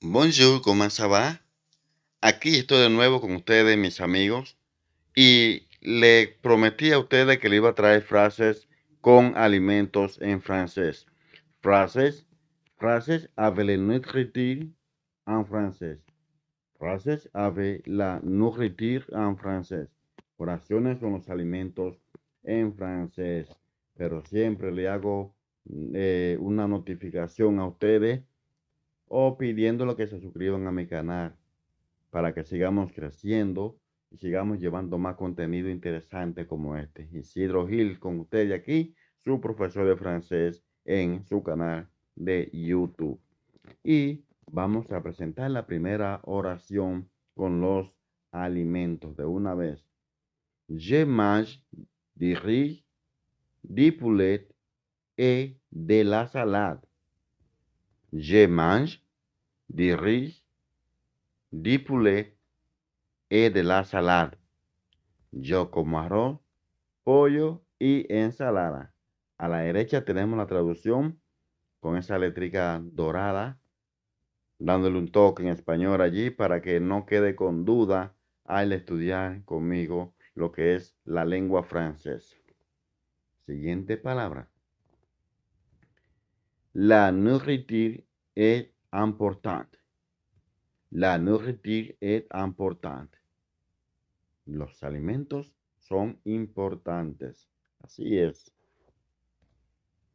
Bonjour, ¿cómo ça va? Aquí estoy de nuevo con ustedes, mis amigos, y le prometí a ustedes que le iba a traer frases con alimentos en francés. Frases, frases avec la nourriture en francés. Frases avec la nourriture en francés. Oraciones con los alimentos en francés. Pero siempre le hago eh, una notificación a ustedes o pidiéndolo que se suscriban a mi canal para que sigamos creciendo y sigamos llevando más contenido interesante como este. Isidro Gil con ustedes aquí, su profesor de francés en su canal de YouTube. Y vamos a presentar la primera oración con los alimentos de una vez. Je mange du riz, du poulet et de la salade. Je mange du riz, du poulet et de la salade. Yo como arroz, pollo y ensalada. A la derecha tenemos la traducción con esa letrica dorada, dándole un toque en español allí para que no quede con duda al estudiar conmigo lo que es la lengua francesa. Siguiente palabra. La nourriture est importante. La nourriture est importante. Los alimentos son importantes. Así es.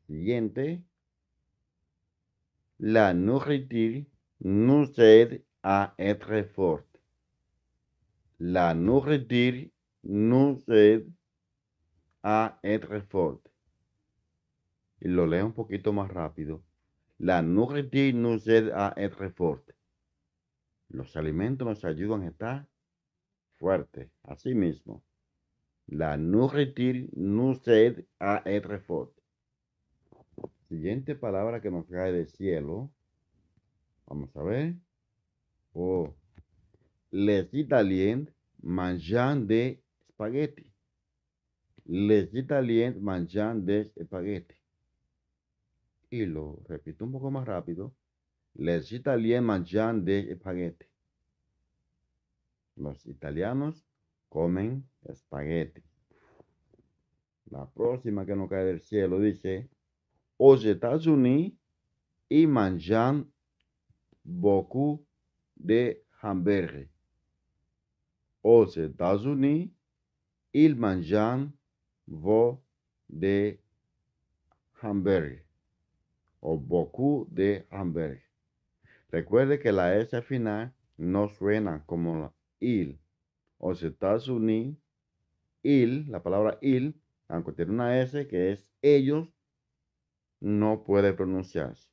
Siguiente. La nourriture nous aide à être fort. La nourriture nous aide à être fort. Y lo leo un poquito más rápido. La nourriture nous aide à être fort. Los alimentos nos ayudan a estar fuerte. Así mismo. La nourriture nous aide à être fort. Siguiente palabra que nos cae del cielo. Vamos a ver. Oh. Les Italiens mangent des spaghetti. Les Italiens mangent des spaghetti. Y lo repito un poco más rápido. Les Italiens mangent des spaghetti. Los italianos comen espagueti. La próxima que nos cae del cielo dice, aux États-Unis, ils mangent beaucoup de hamburgues. Aux États-Unis, ils mangent beaucoup de hamburgues o beaucoup de hamburgues. Recuerde que la S final no suena como la il. Aux États-Unis, il, la palabra il, aunque tiene una S que es ellos, no puede pronunciarse.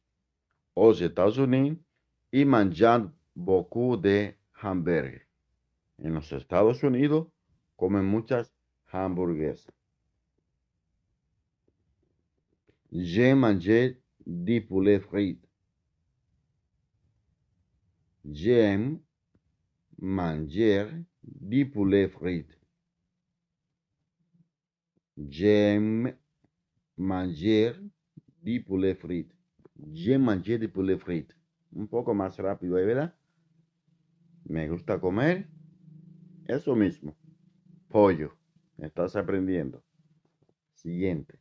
Aux États-Unis, y manjan beaucoup de hamburgues. En los Estados Unidos comen muchas hamburguesas. J'ai mangé du poulet frit. J'aime manger du poulet frit. J'aime manger du poulet frit. J'aime manger du poulet frit. Un poco más rápido. ¿verdad? Me gusta comer eso mismo. Pollo. Estás aprendiendo. Siguiente.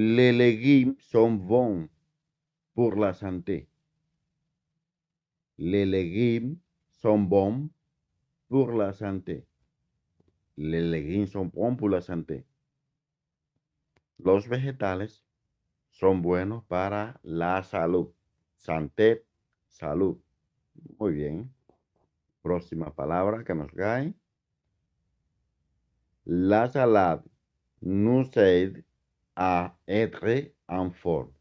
Les légumes sont bons pour la santé. Les légumes sont bons pour la santé. Les légumes sont bons pour la santé. Los vegetales son buenos para la salud. Santé, salud. Muy bien. Próxima palabra que nos cae. La salade nous aide à être en forme.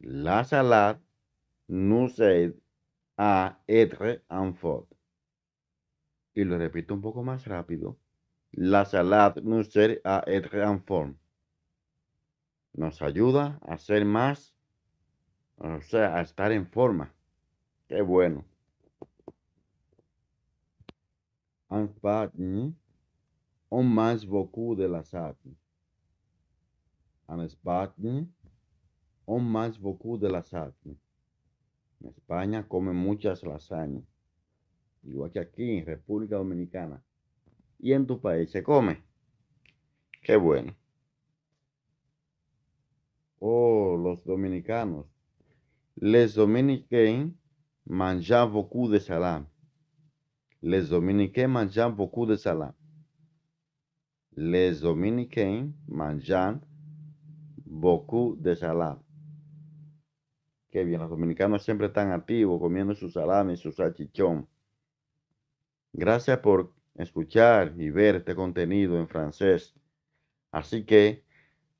La salade nous aide à être en forme. Y lo repito un poco más rápido. La salade nous aide à être en forme. Nos ayuda a ser más, o sea, a estar en forma. Qué bueno. En Espagne, on mange beaucoup de la salade. En Espagne, On mange beaucoup de lasagne. En España comen muchas lasañas. Igual que aquí en República Dominicana. ¿Y en tu país se come? Qué bueno. Oh, los dominicanos. Les dominicains mangent beaucoup de salame. Les dominicains mangent beaucoup de salame. Les dominicains mangent beaucoup de salame. Qué bien, los dominicanos siempre están activos comiendo su salami y su salchichón. Gracias por escuchar y ver este contenido en francés. Así que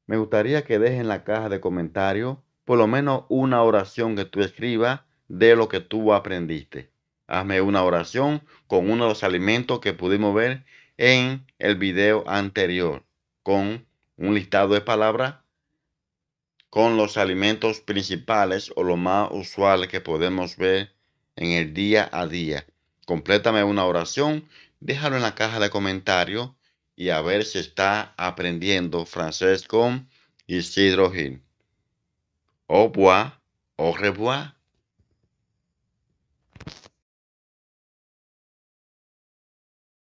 me gustaría que dejen en la caja de comentarios por lo menos una oración que tú escribas de lo que tú aprendiste. Hazme una oración con uno de los alimentos que pudimos ver en el video anterior, con un listado de palabras con los alimentos principales o lo más usual que podemos ver en el día a día. Complétame una oración, déjalo en la caja de comentarios y a ver si está aprendiendo francés con Isidro Gil. Au revoir, au revoir.